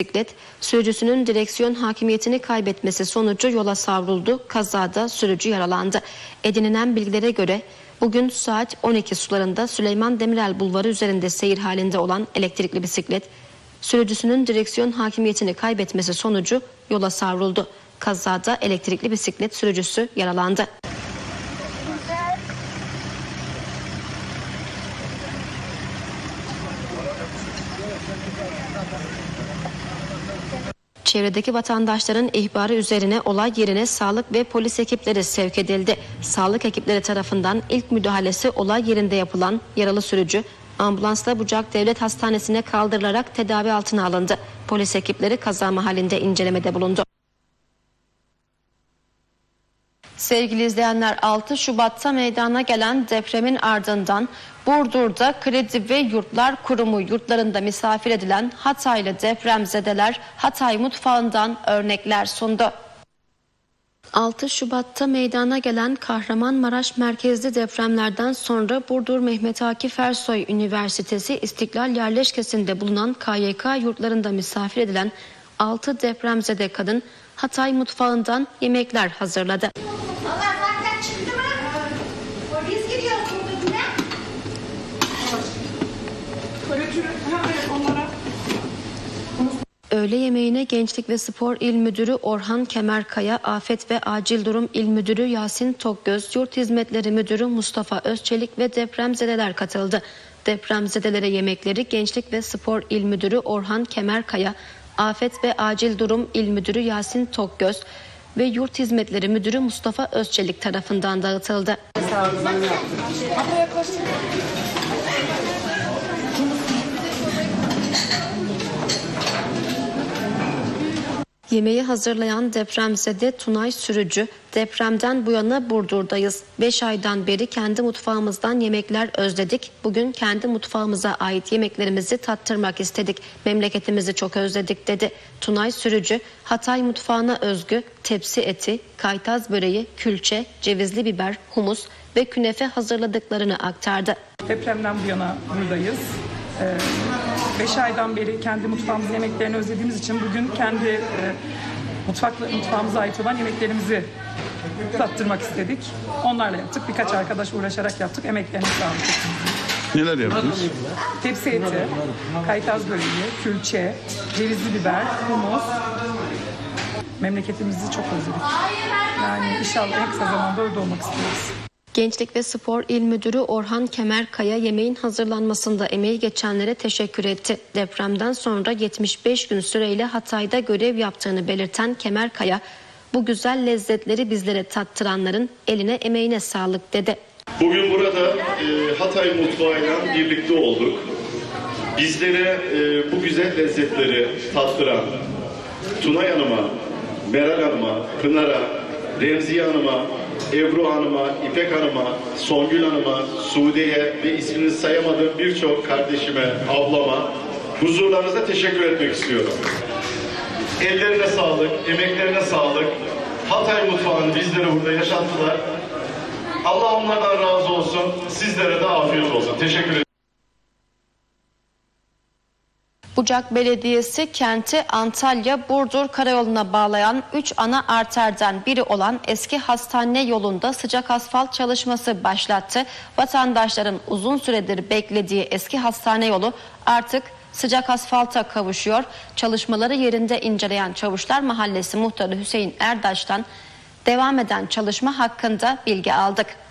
Bisiklet sürücüsünün direksiyon hakimiyetini kaybetmesi sonucu yola savruldu. Kazada sürücü yaralandı. Edinilen bilgilere göre bugün saat 12 sularında Süleyman Demirel Bulvarı üzerinde seyir halinde olan elektrikli bisiklet sürücüsünün direksiyon hakimiyetini kaybetmesi sonucu yola savruldu. Kazada elektrikli bisiklet sürücüsü yaralandı. Çevredeki vatandaşların ihbarı üzerine olay yerine sağlık ve polis ekipleri sevk edildi. Sağlık ekipleri tarafından ilk müdahalesi olay yerinde yapılan yaralı sürücü ambulansla Bucak Devlet Hastanesi'ne kaldırılarak tedavi altına alındı. Polis ekipleri kaza mahallinde incelemede bulundu. Sevgili izleyenler 6 Şubat'ta meydana gelen depremin ardından Burdur'da Kredi ve Yurtlar Kurumu yurtlarında misafir edilen Hataylı depremzedeler Hatay mutfağından örnekler sundu. 6 Şubat'ta meydana gelen Kahramanmaraş merkezli depremlerden sonra Burdur Mehmet Akif Ersoy Üniversitesi İstiklal Yerleşkesi'nde bulunan KYK yurtlarında misafir edilen 6 depremzede kadın Hatay mutfağından yemekler hazırladı. Allah zaten çıktı mı? Biz gidiyoruz bugün ne? Öğle yemeğine Gençlik ve Spor İl Müdürü Orhan Kemerkaya, Afet ve Acil Durum İl Müdürü Yasin Tokgöz, Yurt Hizmetleri Müdürü Mustafa Özçelik ve depremzedeler katıldı. Depremzedelere yemekleri Gençlik ve Spor İl Müdürü Orhan Kemerkaya, Afet ve Acil Durum İl Müdürü Yasin Tokgöz ve Yurt Hizmetleri Müdürü Mustafa Özçelik tarafından dağıtıldı. Yemeği hazırlayan depremzede Tunay Sürücü, depremden bu yana Burdur'dayız. 5 aydan beri kendi mutfağımızdan yemekler özledik. Bugün kendi mutfağımıza ait yemeklerimizi tattırmak istedik. Memleketimizi çok özledik dedi. Tunay Sürücü, Hatay mutfağına özgü tepsi eti, kaytaz böreği, külçe, cevizli biber, humus ve künefe hazırladıklarını aktardı. Depremden bu yana buradayız. 5 aydan beri kendi mutfağımızın yemeklerini özlediğimiz için bugün kendi e, mutfakla, mutfağımıza ait olan yemeklerimizi tattırmak istedik. Onlarla yaptık. Birkaç arkadaş uğraşarak yaptık. Emeklerine sağlık. Neler yaptınız? Tepsi eti, kaytaz böreği, külçe, cevizli biber, humus. Memleketimizi çok özledik. Yani inşallah en kısa zamanda orada olmak istiyoruz. Gençlik ve Spor İl Müdürü Orhan Kemerkaya yemeğin hazırlanmasında emeği geçenlere teşekkür etti. Depremden sonra 75 gün süreyle Hatay'da görev yaptığını belirten Kemerkaya, bu güzel lezzetleri bizlere tattıranların eline emeğine sağlık dedi. Bugün burada e, Hatay mutfağıyla birlikte olduk. Bizlere e, bu güzel lezzetleri tattıran Tunay Hanım'a, Meral Hanım'a, Pınar'a, Remziye Hanım'a, Ebru Hanım'a, İpek Hanım'a, Songül Hanım'a, Sude'ye ve ismini sayamadığım birçok kardeşime, ablama huzurlarınıza teşekkür etmek istiyorum. Ellerine sağlık, emeklerine sağlık. Hatay mutfağını bizlere burada yaşattılar. Allah onlardan razı olsun. Sizlere de afiyet olsun. Teşekkür ederim. Bucak Belediyesi kenti Antalya Burdur karayoluna bağlayan 3 ana arterden biri olan eski hastane yolunda sıcak asfalt çalışması başlattı. Vatandaşların uzun süredir beklediği eski hastane yolu artık sıcak asfalta kavuşuyor. Çalışmaları yerinde inceleyen Çavuşlar Mahallesi muhtarı Hüseyin Erdaş'tan devam eden çalışma hakkında bilgi aldık.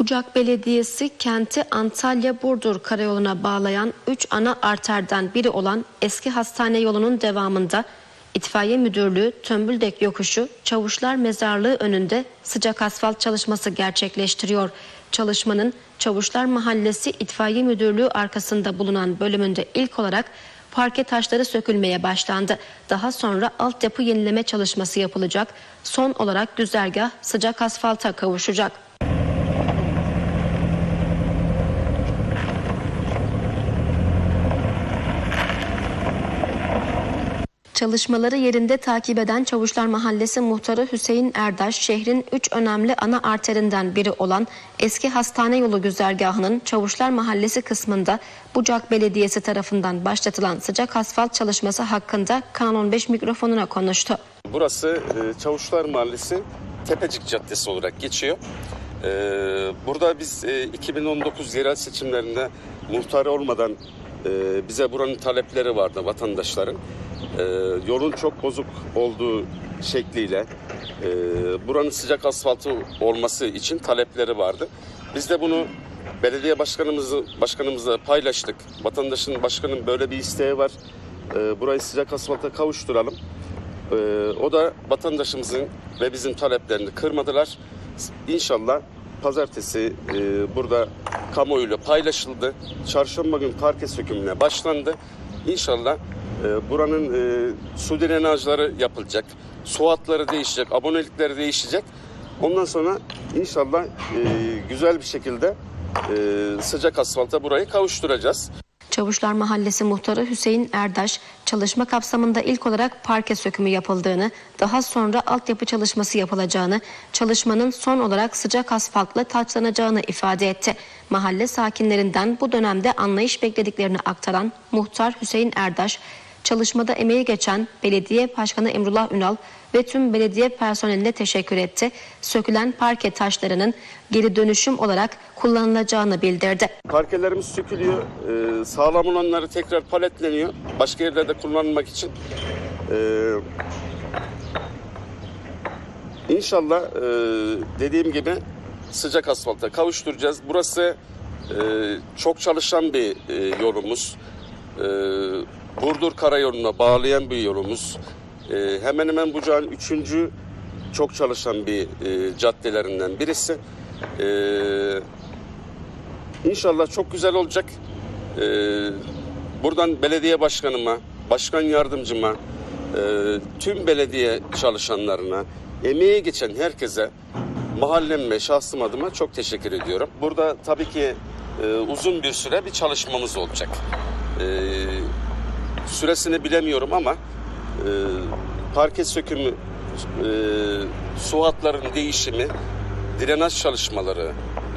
Bucak Belediyesi kenti Antalya Burdur karayoluna bağlayan 3 ana arterden biri olan eski hastane yolunun devamında İtfaiye Müdürlüğü Tömbüldek Yokuşu Çavuşlar Mezarlığı önünde sıcak asfalt çalışması gerçekleştiriyor. Çalışmanın Çavuşlar Mahallesi İtfaiye Müdürlüğü arkasında bulunan bölümünde ilk olarak parke taşları sökülmeye başlandı. Daha sonra altyapı yenileme çalışması yapılacak. Son olarak güzergah sıcak asfalta kavuşacak. Çalışmaları yerinde takip eden Çavuşlar Mahallesi muhtarı Hüseyin Erdaş, şehrin üç önemli ana arterinden biri olan eski hastane yolu güzergahının Çavuşlar Mahallesi kısmında Bucak Belediyesi tarafından başlatılan sıcak asfalt çalışması hakkında Kanal 15 mikrofonuna konuştu. Burası e, Çavuşlar Mahallesi Tepecik Caddesi olarak geçiyor. E, Burada biz e, 2019 yerel seçimlerinde muhtar olmadan e, bize buranın talepleri vardı vatandaşların. E, Yolun çok bozuk olduğu şekliyle e, buranın sıcak asfaltı olması için talepleri vardı. Biz de bunu belediye başkanımızı başkanımızla paylaştık. Vatandaşın başkanın böyle bir isteği var. E, Burayı sıcak asfalta kavuşturalım. Ee, o da vatandaşımızın ve bizim taleplerini kırmadılar. İnşallah pazartesi e, burada kamuoyuyla paylaşıldı. Çarşamba gün parke sökümüne başlandı. İnşallah e, buranın e, su drenajları yapılacak. Su hatları değişecek, abonelikleri değişecek. Ondan sonra inşallah e, güzel bir şekilde e, sıcak asfalta burayı kavuşturacağız. Çavuşlar Mahallesi muhtarı Hüseyin Erdaş, çalışma kapsamında ilk olarak parke sökümü yapıldığını, daha sonra altyapı çalışması yapılacağını, çalışmanın son olarak sıcak asfaltla taçlanacağını ifade etti. Mahalle sakinlerinden bu dönemde anlayış beklediklerini aktaran muhtar Hüseyin Erdaş, çalışmada emeği geçen belediye başkanı Emrullah Ünal ve tüm belediye personeline teşekkür etti. Sökülen parke taşlarının geri dönüşüm olarak kullanılacağını bildirdi. Parkelerimiz sökülüyor. Ee, sağlam olanları tekrar paletleniyor. Başka yerlerde kullanılmak için. Ee, inşallah e, dediğim gibi sıcak asfalta kavuşturacağız. Burası e, çok çalışan bir e, yolumuz. E, Burdur Karayolu'na bağlayan bir yolumuz. E, hemen hemen Bucak'ın üçüncü çok çalışan bir e, caddelerinden birisi. E, İnşallah çok güzel olacak. Ee, buradan belediye başkanıma, başkan yardımcıma, e, tüm belediye çalışanlarına, emeği geçen herkese mahallem ve şahsım adıma çok teşekkür ediyorum. Burada tabii ki e, uzun bir süre bir çalışmamız olacak. E, süresini bilemiyorum ama e, parke sökümü, e, su hatlarının değişimi, drenaj çalışmaları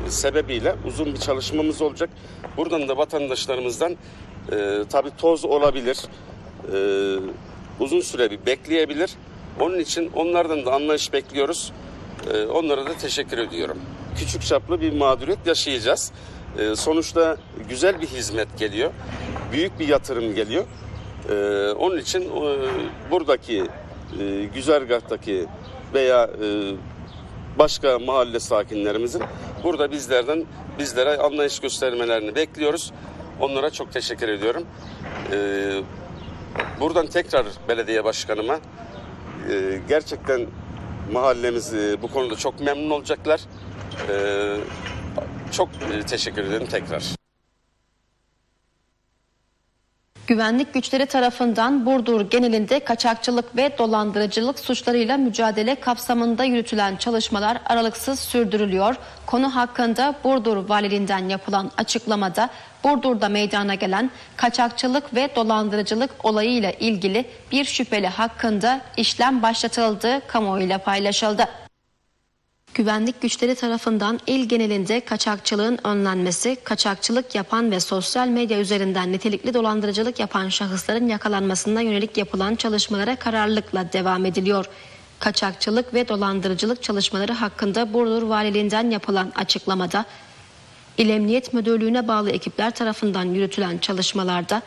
sebebiyle uzun bir çalışmamız olacak. Buradan da vatandaşlarımızdan e, tabii toz olabilir, e, uzun süre bir bekleyebilir. Onun için onlardan da anlayış bekliyoruz. E, onlara da teşekkür ediyorum. Küçük çaplı bir mağduriyet yaşayacağız. E, sonuçta güzel bir hizmet geliyor, büyük bir yatırım geliyor. E, onun için e, buradaki e, güzergahtaki veya e, başka mahalle sakinlerimizin burada bizlerden bizlere anlayış göstermelerini bekliyoruz. Onlara çok teşekkür ediyorum. Ee, buradan tekrar belediye başkanıma e, gerçekten mahallemiz e, bu konuda çok memnun olacaklar. Ee, çok e, teşekkür ederim tekrar. Güvenlik güçleri tarafından Burdur genelinde kaçakçılık ve dolandırıcılık suçlarıyla mücadele kapsamında yürütülen çalışmalar aralıksız sürdürülüyor. Konu hakkında Burdur Valiliğinden yapılan açıklamada Burdur'da meydana gelen kaçakçılık ve dolandırıcılık olayıyla ilgili bir şüpheli hakkında işlem başlatıldığı kamuoyuyla paylaşıldı. Güvenlik güçleri tarafından il genelinde kaçakçılığın önlenmesi, kaçakçılık yapan ve sosyal medya üzerinden nitelikli dolandırıcılık yapan şahısların yakalanmasına yönelik yapılan çalışmalara kararlılıkla devam ediliyor. Kaçakçılık ve dolandırıcılık çalışmaları hakkında Burdur Valiliğinden yapılan açıklamada, İl Emniyet Müdürlüğü'ne bağlı ekipler tarafından yürütülen çalışmalarda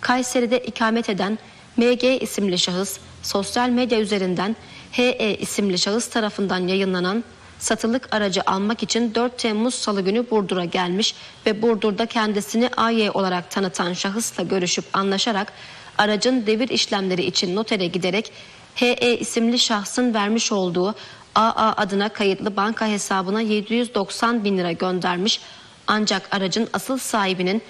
Kayseri'de ikamet eden MG isimli şahıs sosyal medya üzerinden HE isimli şahıs tarafından yayınlanan satılık aracı almak için 4 Temmuz Salı günü Burdur'a gelmiş ve Burdur'da kendisini AY olarak tanıtan şahısla görüşüp anlaşarak aracın devir işlemleri için notere giderek HE isimli şahsın vermiş olduğu AA adına kayıtlı banka hesabına 790 bin lira göndermiş ancak aracın asıl sahibinin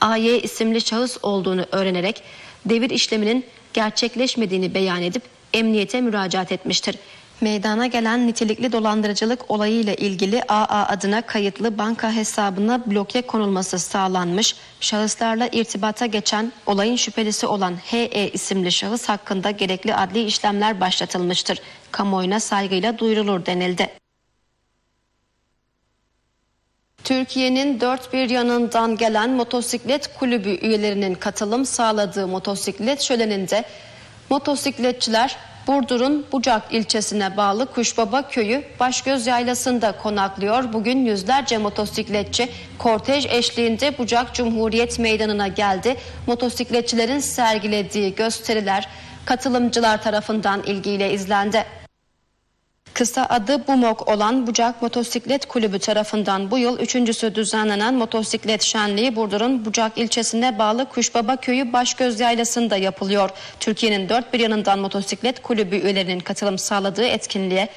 AY isimli şahıs olduğunu öğrenerek devir işleminin gerçekleşmediğini beyan edip emniyete müracaat etmiştir. Meydana gelen nitelikli dolandırıcılık olayıyla ilgili AA adına kayıtlı banka hesabına bloke konulması sağlanmış. Şahıslarla irtibata geçen olayın şüphelisi olan HE isimli şahıs hakkında gerekli adli işlemler başlatılmıştır. Kamuoyuna saygıyla duyurulur denildi. Türkiye'nin dört bir yanından gelen motosiklet kulübü üyelerinin katılım sağladığı motosiklet şöleninde motosikletçiler Burdur'un Bucak ilçesine bağlı Kuşbaba köyü Başgöz Yaylası'nda konaklıyor. Bugün yüzlerce motosikletçi kortej eşliğinde Bucak Cumhuriyet Meydanı'na geldi. Motosikletçilerin sergilediği gösteriler katılımcılar tarafından ilgiyle izlendi. Kısa adı BUMOK olan Bucak Motosiklet Kulübü tarafından bu yıl üçüncüsü düzenlenen motosiklet şenliği Burdur'un Bucak ilçesine bağlı Kuşbaba Köyü Başgöz Yaylası'nda yapılıyor. Türkiye'nin dört bir yanından motosiklet kulübü üyelerinin katılım sağladığı etkinliğe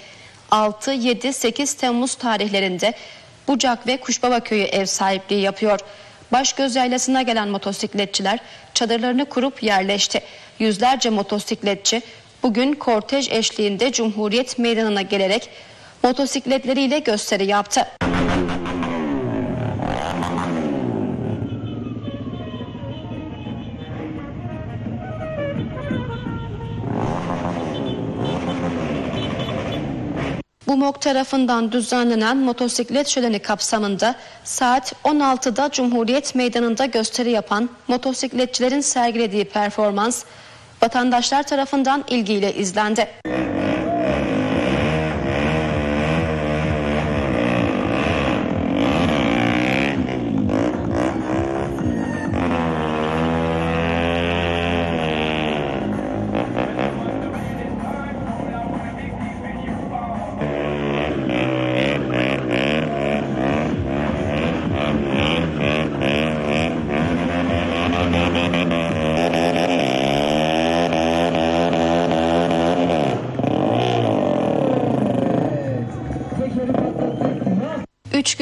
6, 7, 8 Temmuz tarihlerinde Bucak ve Kuşbaba Köyü ev sahipliği yapıyor. Başgöz Yaylası'na gelen motosikletçiler çadırlarını kurup yerleşti. Yüzlerce motosikletçi bugün kortej eşliğinde Cumhuriyet Meydanı'na gelerek motosikletleriyle gösteri yaptı. BUMOK tarafından düzenlenen motosiklet şöleni kapsamında saat 16'da Cumhuriyet Meydanı'nda gösteri yapan motosikletçilerin sergilediği performans vatandaşlar tarafından ilgiyle izlendi.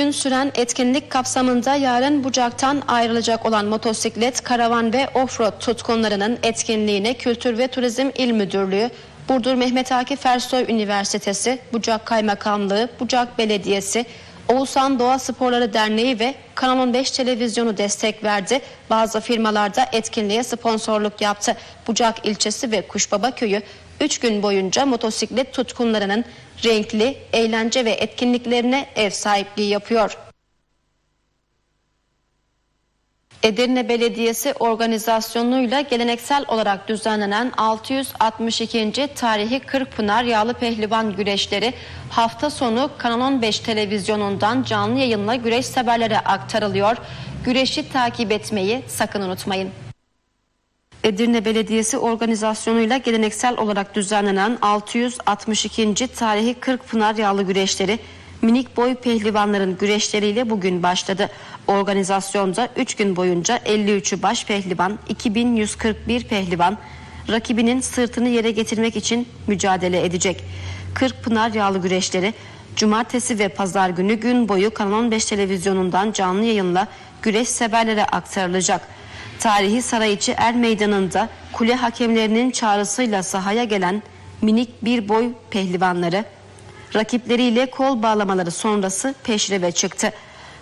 Gün süren etkinlik kapsamında yarın Bucak'tan ayrılacak olan motosiklet, karavan ve offroad tutkunlarının etkinliğine Kültür ve Turizm İl Müdürlüğü, Burdur Mehmet Akif Ersoy Üniversitesi, Bucak Kaymakamlığı, Bucak Belediyesi, Oğuzhan Doğa Sporları Derneği ve Kanal 15 Televizyonu destek verdi. Bazı firmalarda etkinliğe sponsorluk yaptı. Bucak ilçesi ve Kuşbaba köyü 3 gün boyunca motosiklet tutkunlarının renkli, eğlence ve etkinliklerine ev sahipliği yapıyor. Edirne Belediyesi organizasyonuyla geleneksel olarak düzenlenen 662. tarihi Kırkpınar Yağlı Pehlivan güreşleri hafta sonu Kanal 15 televizyonundan canlı yayınla güreş severlere aktarılıyor. Güreşi takip etmeyi sakın unutmayın. Edirne Belediyesi organizasyonuyla geleneksel olarak düzenlenen 662. tarihi Kırkpınar Yağlı güreşleri minik boy pehlivanların güreşleriyle bugün başladı. Organizasyonda 3 gün boyunca 53'ü baş pehlivan, 2141 pehlivan rakibinin sırtını yere getirmek için mücadele edecek. Kırkpınar Yağlı güreşleri cumartesi ve pazar günü gün boyu Kanal 15 televizyonundan canlı yayınla güreş severlere aktarılacak. Tarihi Sarayiçi Er Meydanı'nda kule hakemlerinin çağrısıyla sahaya gelen minik bir boy pehlivanları rakipleriyle kol bağlamaları sonrası peşreve çıktı.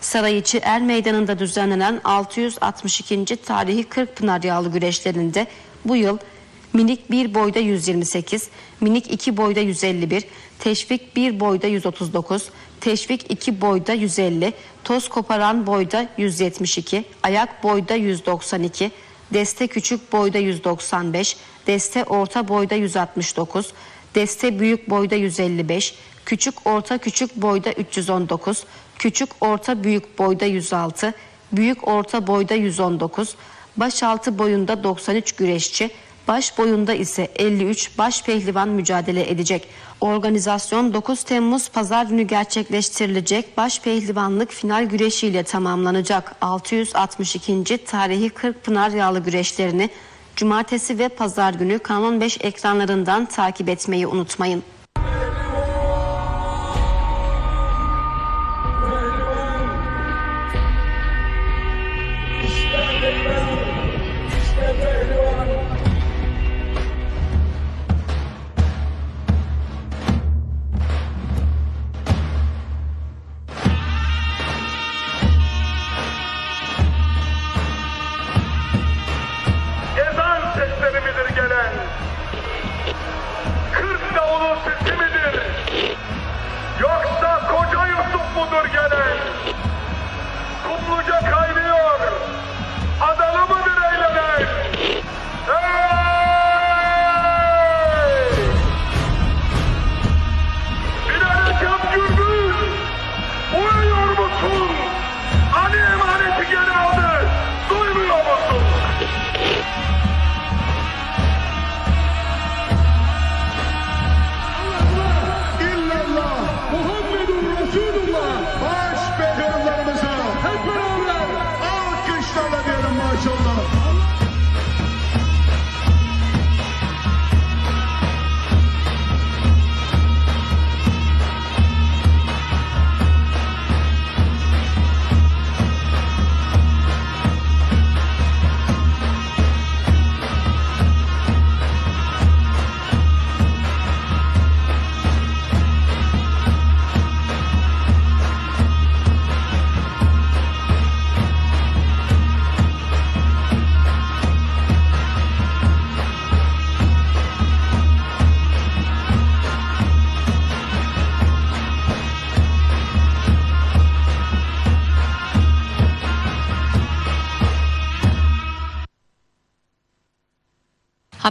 Sarayiçi Er Meydanı'nda düzenlenen 662. tarihi Kırkpınar yağlı güreşlerinde bu yıl minik bir boyda 128, minik iki boyda 151, teşvik bir boyda 139, teşvik iki boyda 150, toz koparan boyda 172, ayak boyda 192, deste küçük boyda 195, deste orta boyda 169, deste büyük boyda 155, küçük orta küçük boyda 319, küçük orta büyük boyda 106, büyük orta boyda 119, baş altı boyunda 93 güreşçi, baş boyunda ise 53 baş pehlivan mücadele edecek. Organizasyon 9 Temmuz pazar günü gerçekleştirilecek baş pehlivanlık final güreşiyle tamamlanacak. 662. tarihi Kırkpınar yağlı güreşlerini cumartesi ve pazar günü Kanal 15 ekranlarından takip etmeyi unutmayın.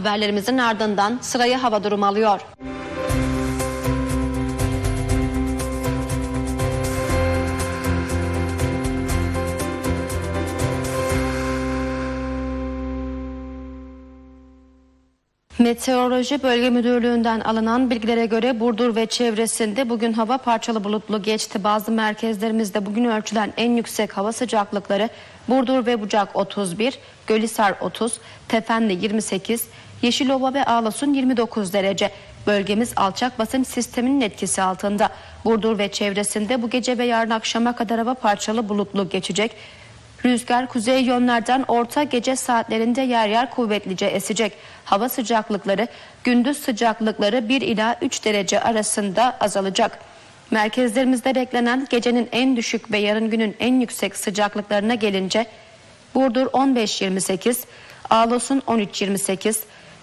Haberlerimizin ardından sırayı hava durumu alıyor. Meteoroloji Bölge Müdürlüğü'nden alınan bilgilere göre Burdur ve çevresinde bugün hava parçalı bulutlu geçti. Bazı merkezlerimizde bugün ölçülen en yüksek hava sıcaklıkları Burdur ve Bucak 31, Gölhisar 30, Tefenli 28, Yeşilova ve Ağlasun 29 derece. Bölgemiz alçak basınç sisteminin etkisi altında. Burdur ve çevresinde bu gece ve yarın akşama kadar hava parçalı bulutlu geçecek. Rüzgar kuzey yönlerden orta gece saatlerinde yer yer kuvvetlice esecek. Hava sıcaklıkları gündüz sıcaklıkları 1 ila 3 derece arasında azalacak. Merkezlerimizde beklenen gecenin en düşük ve yarın günün en yüksek sıcaklıklarına gelince Burdur 15-28, Ağlasun 13-28,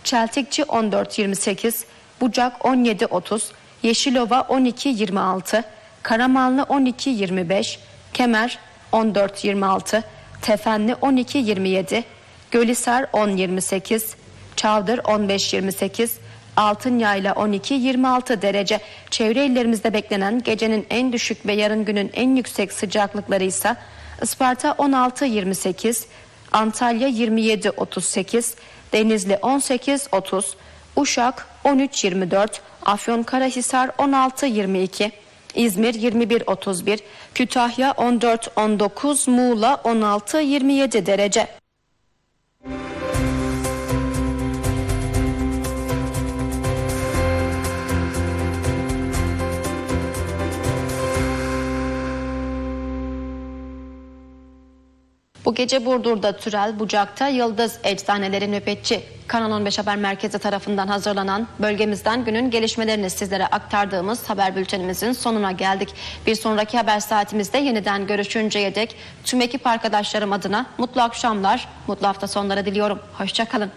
Çeltikçi 14-28, Bucak 17-30, Yeşilova 12-26, Karamanlı 12-25, Kemer 14-26, Tefenli 12-27, Gölhisar 10-28, Çavdır 15-28, Altınyayla 12-26 derece. Çevre illerimizde beklenen gecenin en düşük ve yarın günün en yüksek sıcaklıkları ise Isparta 16-28, Antalya 27-38, Denizli 18-30, Uşak 13-24, Afyonkarahisar 16-22, İzmir 21-31, Kütahya 14-19, Muğla 16-27 derece. Bu gece Burdur'da Türel, Bucak'ta Yıldız Eczaneleri nöbetçi. Kanal 15 Haber Merkezi tarafından hazırlanan bölgemizden günün gelişmelerini sizlere aktardığımız haber bültenimizin sonuna geldik. Bir sonraki haber saatimizde yeniden görüşünceye dek tüm ekip arkadaşlarım adına mutlu akşamlar, mutlu hafta sonları diliyorum. Hoşçakalın.